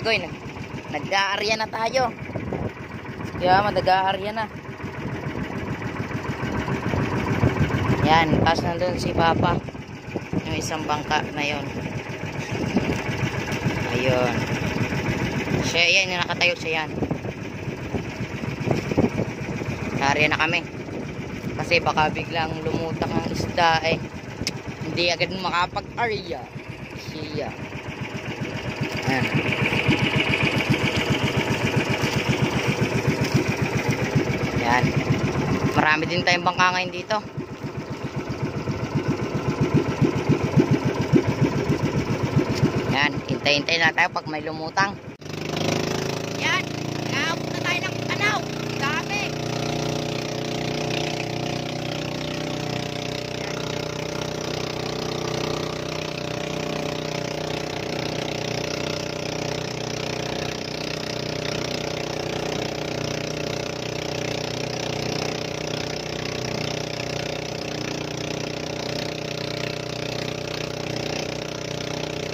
kapisagoy, nag, nag-aarya na tayo. Kaya nag-aarya na. Yan, tapos nandun si Papa. Yung isang bangka na yon. Ayun. Siya yan, yung nakatayo siya yan. Arya na kami. Kasi baka biglang lumutang ang isda eh. Hindi agad makapag-arya. Siya. Ayan. Yan. Marami din tayong bangka ngayon dito. Yan. Hintay-hintay na tayo pag may lumutang. Yan. Nakaabot na tayo ng kanaw. Dami.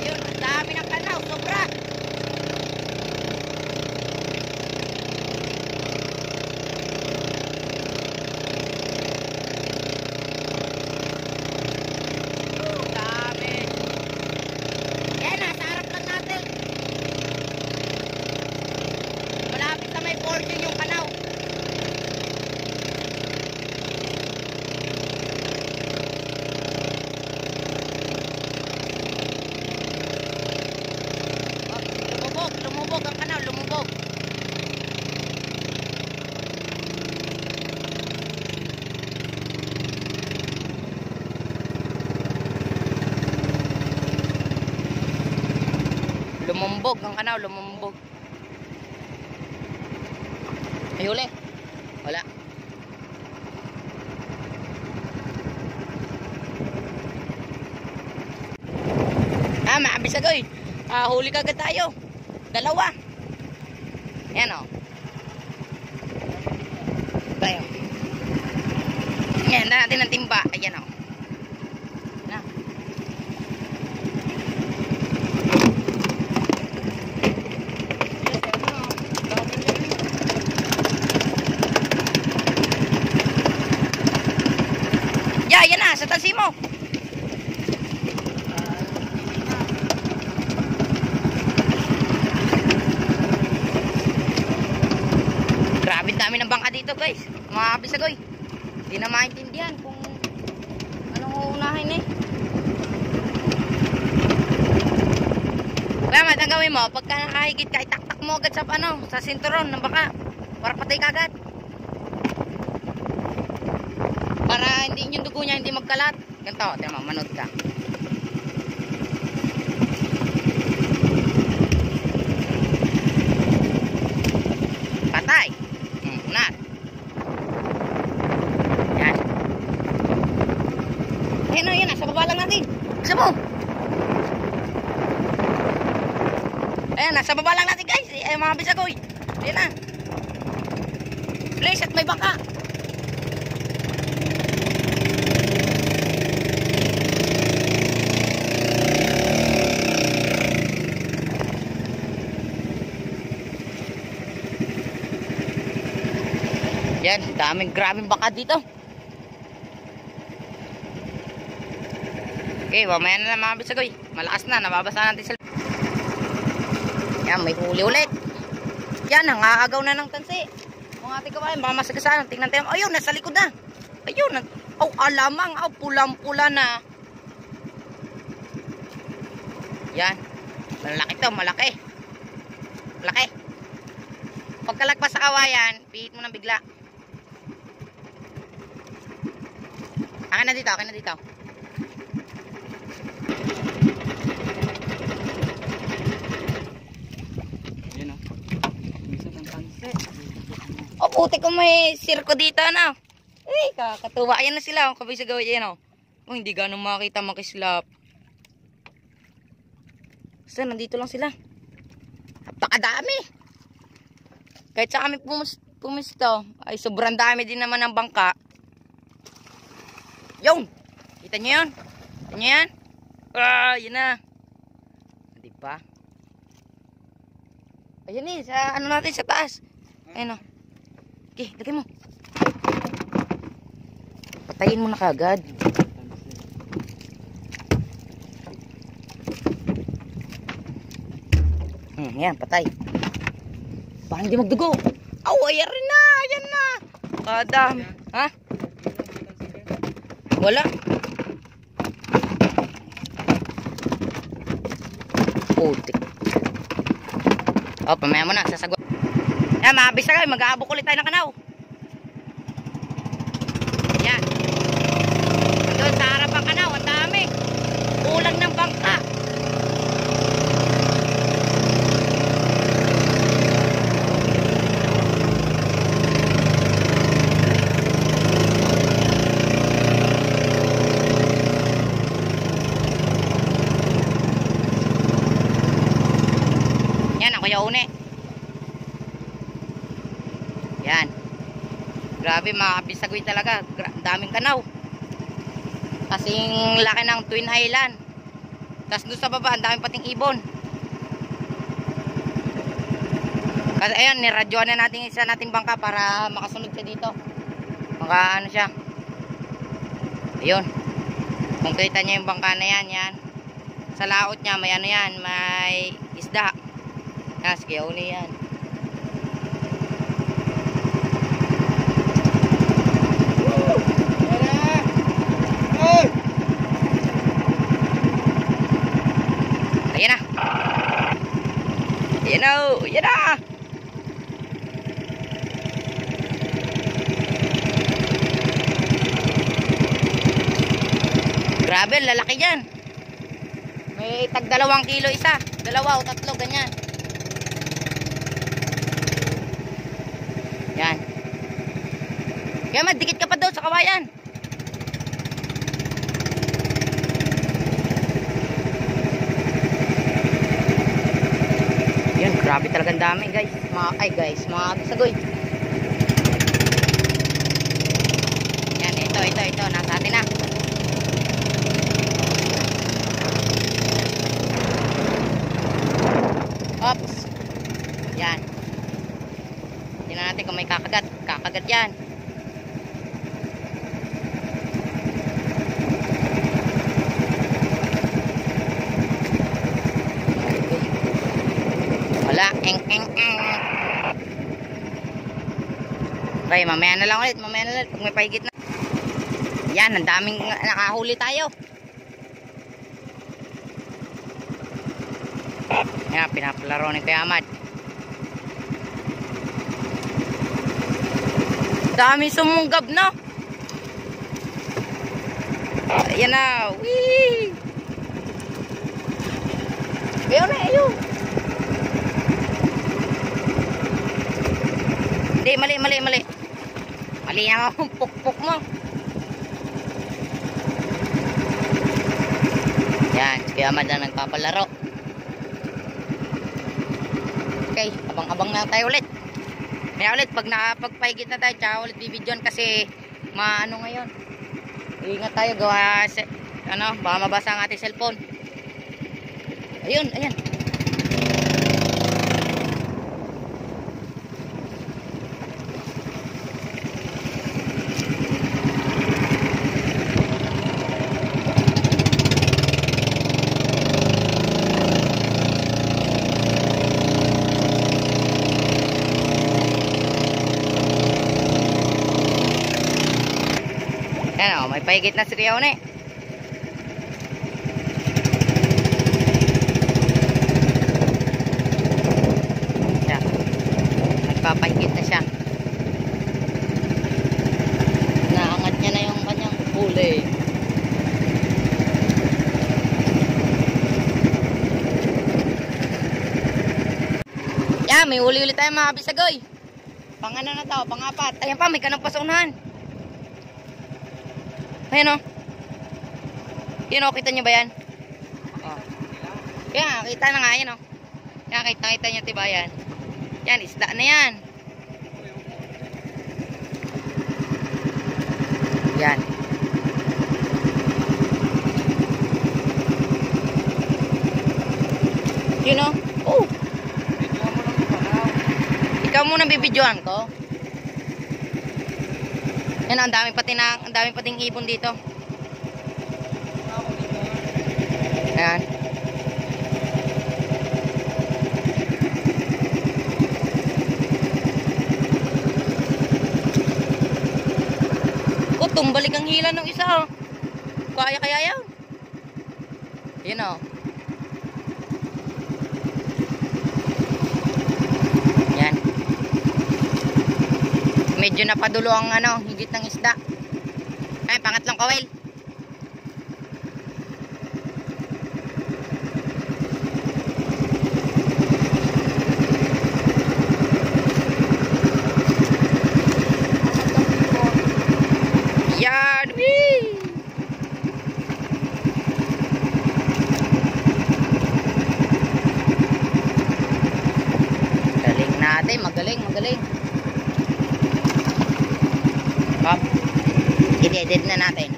Ayun, ang dami ng kanaw. Sobra. Oh, dami. Yan, nasa harap lang natin. Malapit na may fortune yung kanaw. Oh, lumubog, lumubog ang Lumumbog ang kanaw, lumumbog. Ay, huli. Wala. Ah, maabis agoy. Ah, huli kagad tayo. Dalawa. Yan o. Tayo. Yan, na natin ang timba. Ayan o. Na. Ya, yan na, sa tansi mo. Grabe dami ng bangka dito, guys. Mga kapisagoy. Hindi na maintindihan kung anong uunahin eh. Kaya ang gawin mo, pagka nakahigit ka, itaktak mo agad sa ano, sa sinturon ng baka. Para patay ka agad. Para hindi yung dugo niya hindi magkalat. Ganito, mo, manood ka. Patay. Hmm, unat. Yan. Ayan na, yan na. Sa baba lang natin. Isa mo. Ayan, nasa baba lang natin guys. Ay, mga bisagoy. Ayan na. Please, at may baka. Yan, daming grabing baka dito. Okay, mamaya na lang mga bisagoy. Malakas na, nababasa natin sila. Yan, may huli ulit. Yan, nangagaw na ng tansi. Mga ating kabayan, baka masagasaan. Tingnan tayo. Ayun, nasa likod na. Ayun, nag... Oh, alamang. Oh, pulang-pula na. Yan. Malaki to, malaki. Malaki. Pagkalagpas sa kawayan, pihit mo ng bigla. Akin na dito, akin na dito. Yan o. Misa ng panse. O, puti ko may sirko dito, ano? Eh, kakatuwa. Ayan na sila, oh, kabay sa gawin. Ayan, oh. Oh, hindi ganun makita makislap. Basta, nandito lang sila. Napakadami. Kahit sa kami pumus pumisto, ay sobrang dami din naman ng bangka. Yung! Kita nyo yun? Kita nyo yan? Ah, yun na. Di ba? Ayan eh, sa ano natin, sa taas. Ayun o. Okay, lagay mo. Patayin mo na kagad. Hmm, yan, patay. Baka hindi magdugo. Aw, ayan rin na, ayan na. Kadam. Ha? Wala. Putik. Oh, pamaya mo na, sasagot. Yan, mabisa kayo, mag-aabok ulit tayo ng kanaw. Yan. Doon sa harap ang kanaw, ang dami. Kulang ng bangka. Yan, ang kuya une. Yan. Grabe, mga talaga. Gra daming kanaw. Kasing laki ng Twin Island. Tapos doon sa baba, ang daming pating ibon. Kasi ayun, niradyoan na natin isa nating bangka para makasunod siya dito. Maka ano siya. Ayun. Kung kita niya yung bangka na yan, yan. Sa laot niya, may ano yan, may isda. Yan, sige, uli yan. Ayan na. Ayan na. Ayan na. Grabe, lalaki yan. May tag dalawang kilo isa. Dalawa o tatlo, ganyan. Yan. Kaya madikit ka pa daw sa kawayan. Yun, grabe talagang dami guys. Mga, ay guys, mga sagoy. Yan, ito, ito, ito. Nasa atin na. Ops. Yan. Tingnan natin kung may kakagat. Kakagat yan. Okay, mamaya na lang ulit. Mamaya na ulit. Pag may pahigit na. Yan, ang daming nakahuli tayo. Yan, pinapalaro ni Kuya Ahmad. Dami sumunggab na. Ayan na. Wee! Ayaw na, ayaw. Hindi, mali, mali, mali. Mali ang pukpuk mo. Yan, si Kuya Ahmad na nagpapalaro. Okay, abang-abang na tayo ulit. Kaya ulit, pag nakapagpaigit na tayo, tsaka ulit bibidyon kasi maano ngayon. Ingat tayo, gawa, ano, baka mabasa ang ating cellphone. Ayun, ayan. Paigit na si Rione. Siya. Nagpapahigit na siya. Naangat niya na yung kanyang huli. Yan, may huli-huli tayo mga bisagoy. Pang ano na to, pang apat. Ayan pa, may kanang pasaunahan. Ayan o. Yun o, kita nyo ba yan? O. Yan, kita na nga yan o. Yan, kita, kita nyo diba yan? Yan, isda na yan. Yan. Yun o. Oh. Ikaw muna bibidyohan ko. Yan, ang dami pati na, ang dami pating ibon dito. Ayan. Oh, tumbalik ang hila ng isa oh. Kaya kaya yan. Yun oh. Yan. Medyo napadulo ang ano, higit ng isda. Ay, pangatlong kawel. Yan! Whee! Galing natin, magaling, magaling. I-edit na natin.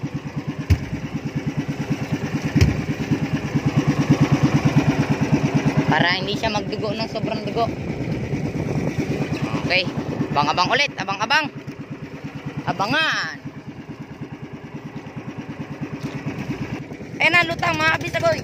Para hindi siya magdugo ng sobrang dugo. Okay. Abang-abang ulit. Abang-abang. Abangan. Ayan na, lutang mga kabisagoy.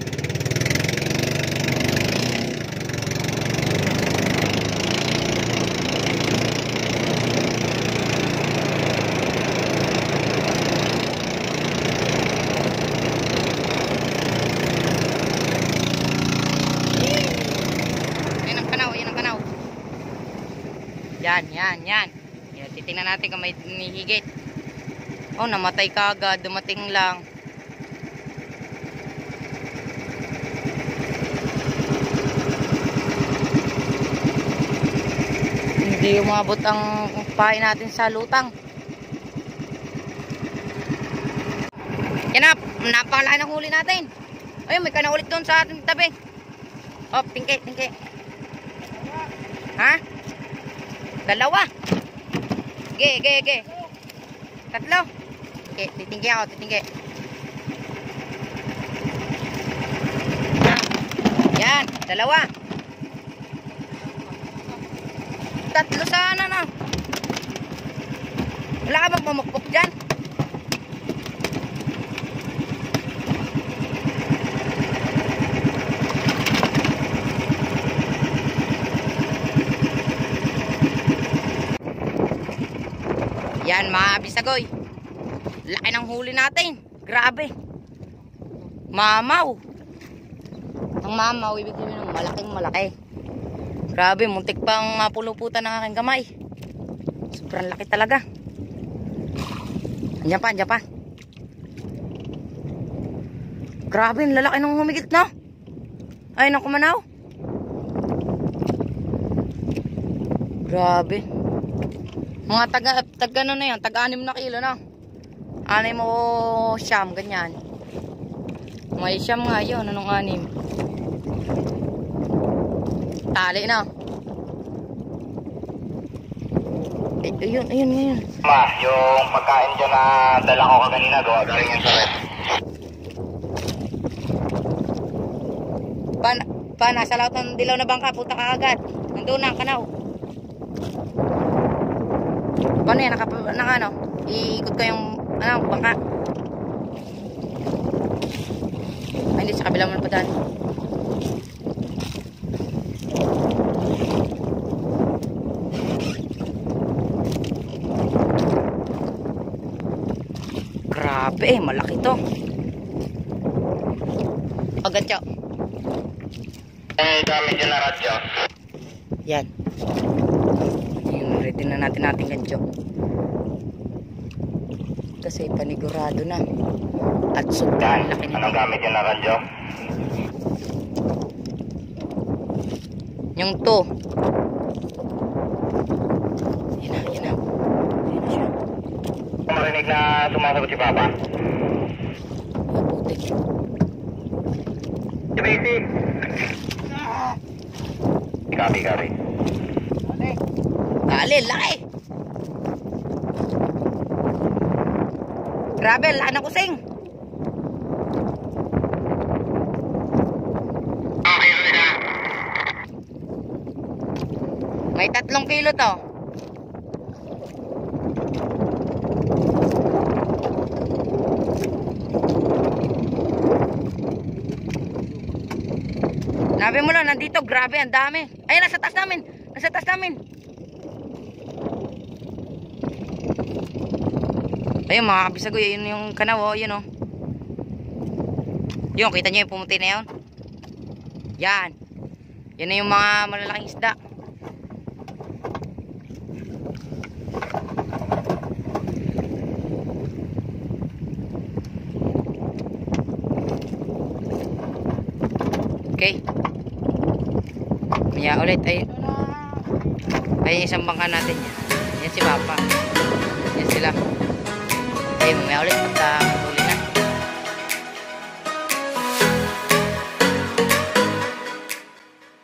Ayan ang kanaw, ayan ang kanaw. Yan, yan, yan. Yan, titingnan natin kung may nihigit. Oh, namatay ka agad. Dumating lang. Hindi umabot ang pahay natin sa lutang. Yan na, napakalaki ng huli natin. Ayun, may kana ulit doon sa ating tabi. Oh, tingke, tingke. Ha? Dalawa. Ge, ge, ge. Tatlo. Okay, titingke ako, titingke. Yan, dalawa. Tatlo sana na. Wala ka bang pamukpok dyan? Yan mga bisagoy. Laki ng huli natin. Grabe. Mamaw. Ang mamaw, ibig sabihin ng malaking malaki. Grabe, muntik pang mapuluputan ng aking kamay. Sobrang laki talaga. Andiyan pa, andiyan pa. Grabe, ang lalaki ng humigit na. Ay, naku manaw. Grabe. Mga taga, taga ano na yan, taga anim na kilo na. Anim o siyam, ganyan. May siyam nga yun, anong anim. Tali na. Eh, ayun, ayun, ayun. Ma, yung pagkain dyan na dala ko kanina, gawa galing yan sa red. Pa, pa, nasa laot ng dilaw na bangka, puta ka agad. Nandun na, kanaw. Paano yan, nakap, naka ano? Iikot ko yung, ano, bangka. Ay, hindi, sa kabila mo na pa daan. Grabe, eh, malaki to. Agad siya. Eh, gamit dyan na radyo. Yan. Yan, ready na natin natin gancho. Kasi panigurado na. At sobrang laki anong nito. gamit dyan na radyo? Yung to. Yan na, yan na. Yan na siya. Marinig na sumasagot si Papa. Mabuti. Si Baby. Copy, copy. Dali, laki. Grabe, laki na kusing. May tat Tatlong kilo to. Sabi mo lang, nandito, grabe, ang dami. Ayun, nasa taas namin. Nasa taas namin. Ayun, mga kabisagoy, yun yung kanaw, oh, yun, oh. Yun, kita nyo yung pumuti na yun? Yan. Yan na yung mga malalaking isda. Okay. Maya ulit. Ay, ay isang bangka natin yan. Yan si Papa. Yan sila. Okay, mamaya ulit. At uh, ulit.